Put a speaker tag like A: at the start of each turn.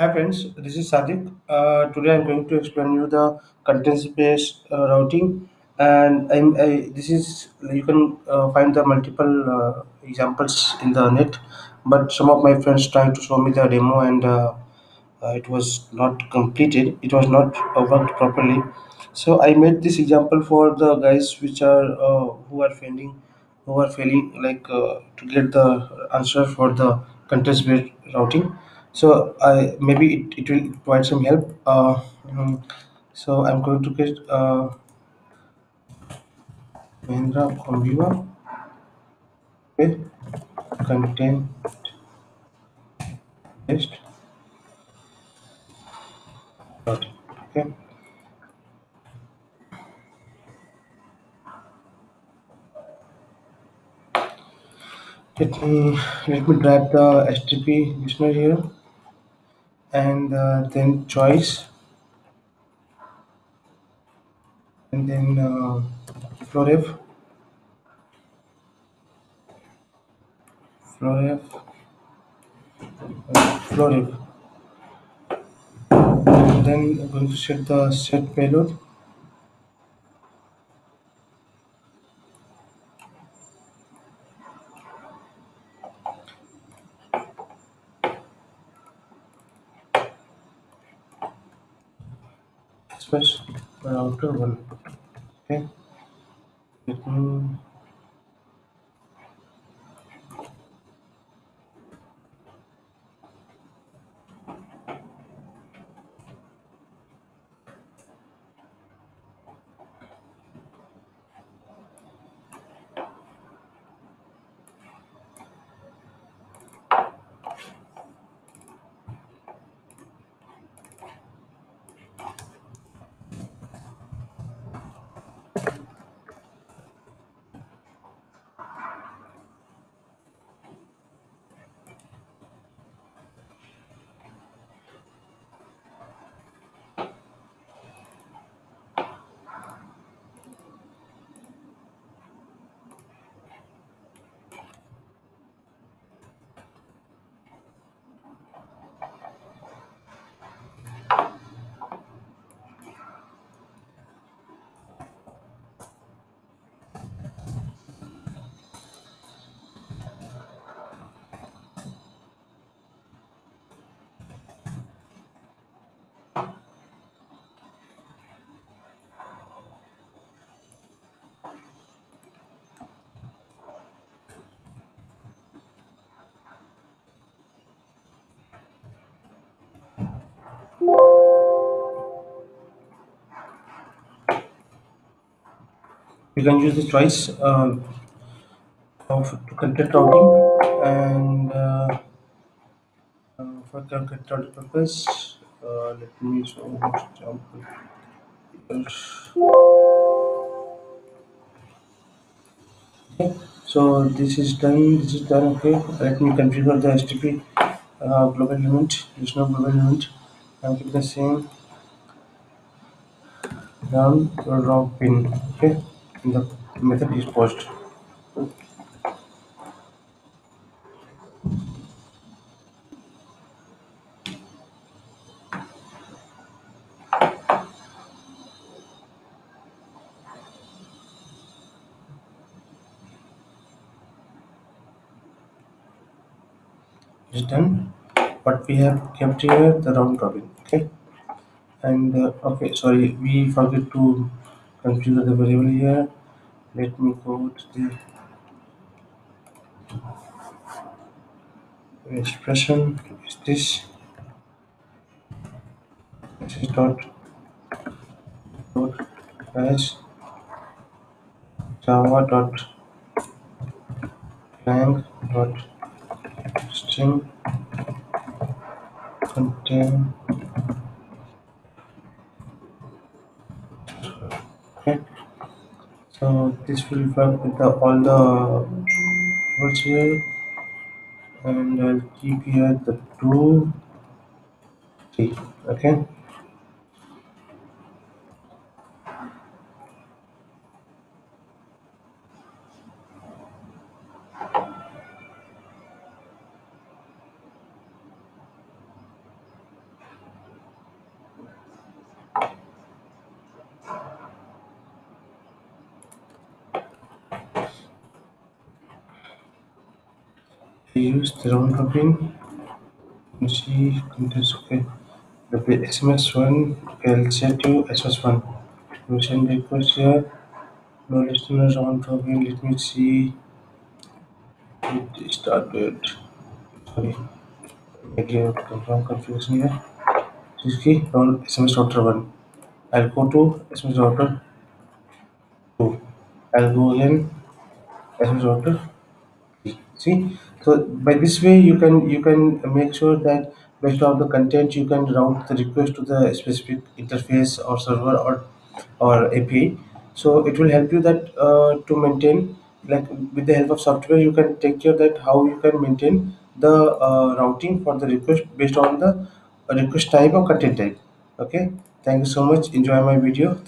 A: Hi friends, this is Sadik. Uh, today I'm going to explain you the content-based uh, routing, and I'm, I, this is you can uh, find the multiple uh, examples in the net, but some of my friends trying to show me the demo and uh, uh, it was not completed. It was not uh, worked properly. So I made this example for the guys which are uh, who are failing, who are failing like uh, to get the answer for the content-based routing so I maybe it, it will provide some help. Uh, mm, so I'm going to get uh, Mahindra Comviva okay, content based routing. Okay, let me let me drag the HTTP listener here and uh, then choice. And then uh, flow ref Floref flow ref and then I'm going to set the set payload express router one. Okay, let me you can use the choice uh, of content routing and uh, uh, for content routing purpose uh, let me show an example. Okay so this is done this is done okay. Let me configure the HTTP uh, global element. There's no global element. I'm keeping the same down drop pin okay the method is post is done but we have kept here the round robin okay? And uh, okay sorry we forget to configure the variable here. Let me go to the expression. Is this? This is dot dot as java dot lang dot string contain this will work with the all the words here and I'll keep here the two. Three. Okay use the round robin you see contents okay the sms one okay i'll set you sms one you send request here no listener round robin let me see it started sorry again confirm configuration here this key round sms router one i'll go to sms router two i'll go again sms router see so by this way you can you can make sure that based on the content you can route the request to the specific interface or server or or api so it will help you that uh, to maintain like with the help of software you can take care that how you can maintain the uh, routing for the request based on the request type or content type. Okay? Thank you so much. Enjoy my video. Thank